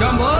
张博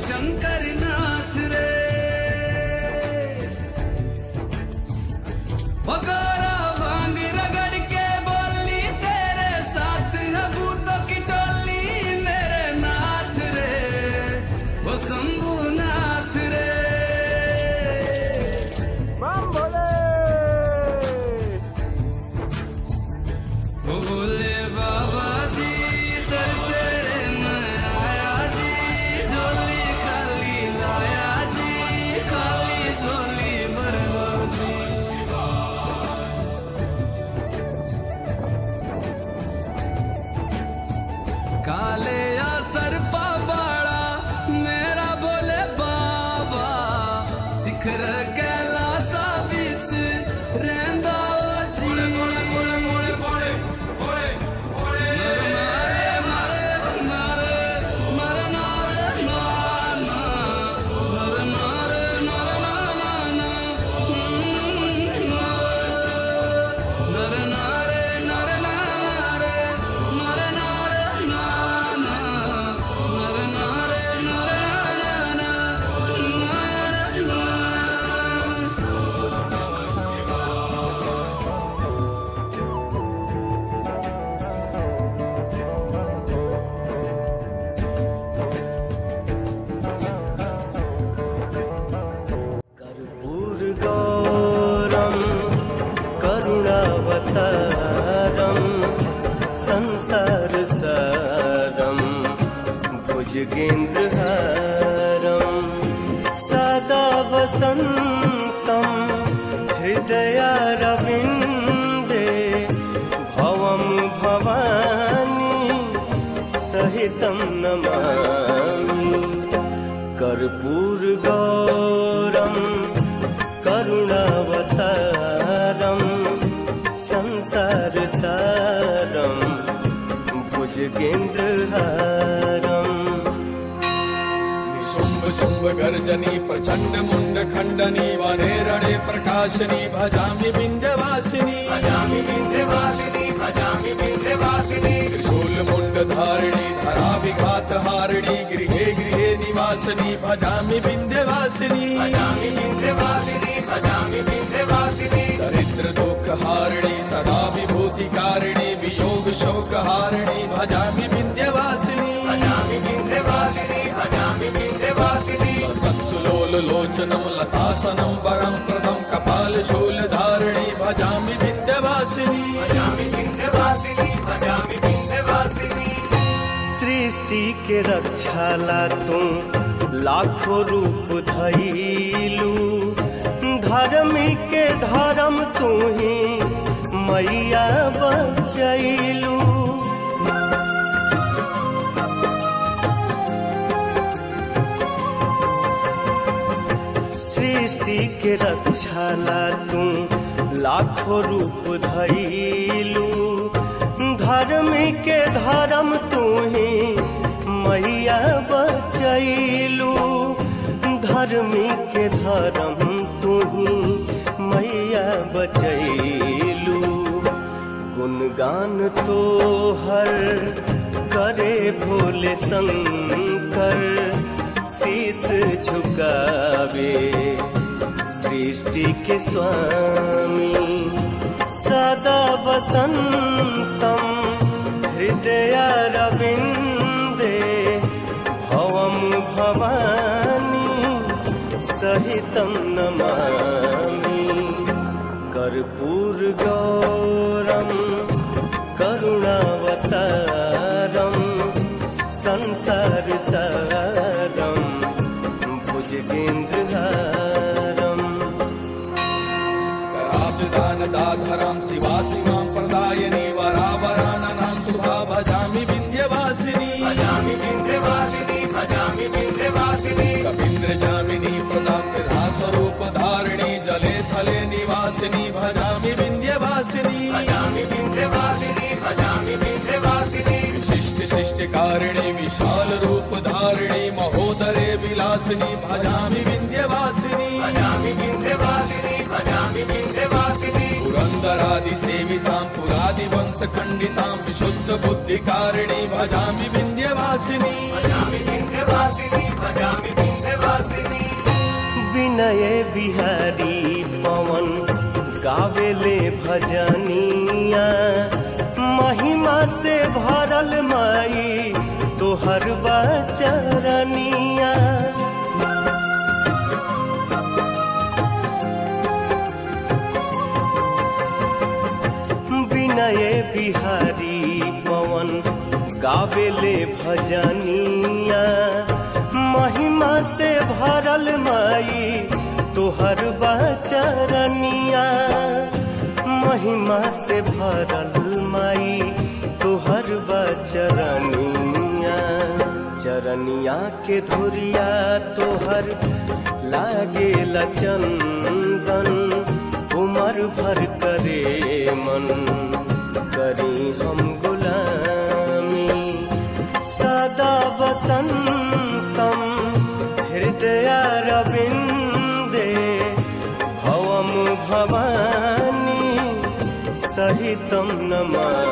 ಶಂಕರಿನ ಕಾಲ संसारसारं भुजगेन्द्रहारं सदा वसन्तं हृदयारविन्दे भवं भवानी सहितं नमामि। कर्पूरगौरं करुणावतारं संसारसारं भुजगेन्द्रहारम् शुंभ शुंभ गर्जनी प्रचंड मुंड खंडनी वने रणे प्रकाशनी भजामि विंध्यवासिनी भजामि विंध्यवासिनी भजामि धरा विघात हारिणी गृहे गृहे निवासिनी भजामि विंध्यवासिनी भजामि विंध्यवासिनी भजामि विंध्यवासिनी। भजामि विंध्यवासिनी भजामि विंध्यवासिनी। सत्सुलोल लोचनं लतासनं वरं प्रदं कपाल शूलधारिणी भजामि विंध्यवासिनी। भजामि विंध्यवासिनी भजामि विंध्यवासिनी। सृष्टि के रक्षाला तू लाखों रूप धैलू धर्मी के धर्म तू ही मैया बचैलू सृष्टि के रक्षाला तू लाखों रूप धैलू धर्म के धर्म तू ही मैया बचैलू धर्मी के धर्म तू ही मैया बचैलू गुणगान तो हर करे भोले शंकर शीस झुकावे। सृष्टि के स्वामी सदा वसन्तं हृदयारविन्दे भवं भवानी सहितं नमामि। कर्पूरगौरं करुणावतारं संसारसारं कराब्जदानदाधरां शिवाशिवां प्रदायिनी वरावराननां शुभा भजामि विन्ध्यवासिनी। भजामि विन्ध्यवासिनी भजामि विन्ध्यवासिनी। कवीन्द्रजामिनी प्रदां स्वरूप धारिणी जले थले निवासिनी भजामि विन्ध्यवासिनी। भजामि विन्ध्यवासिनी भजामि विन्ध्यवासिनी। विशिष्ट शिष्टकारिणी विशाल रूप धारिणी महोदरे विलासिनी भजामि विन्ध्यवासिनी। भजामि विन्ध्यवासिनी भजामि विन्ध्यवासिनी। सेवितां पुरादि वंश खण्डितां विशुद्ध बुद्धिकारिणी भजामि विन्ध्यवासिनी भजामि विन्ध्यवासिनी भजामि विन्ध्यवासिनी विनय बिहारी पवन गावेले भजनिया। महिमा से भरल माई तोहर बचरनिया बिहारी पवन गावेले भजनिया। महिमा से भरल माई, तोहर बचरनिया। महिमा से भरल माई, तोहर बचरनिया। चरनिया के धुरिया तोहर लागे चंदन, उमर भर करे मन। गुलामी। सदा वसंतम हृदय रविंदे भवम भवानी सहितं नमामि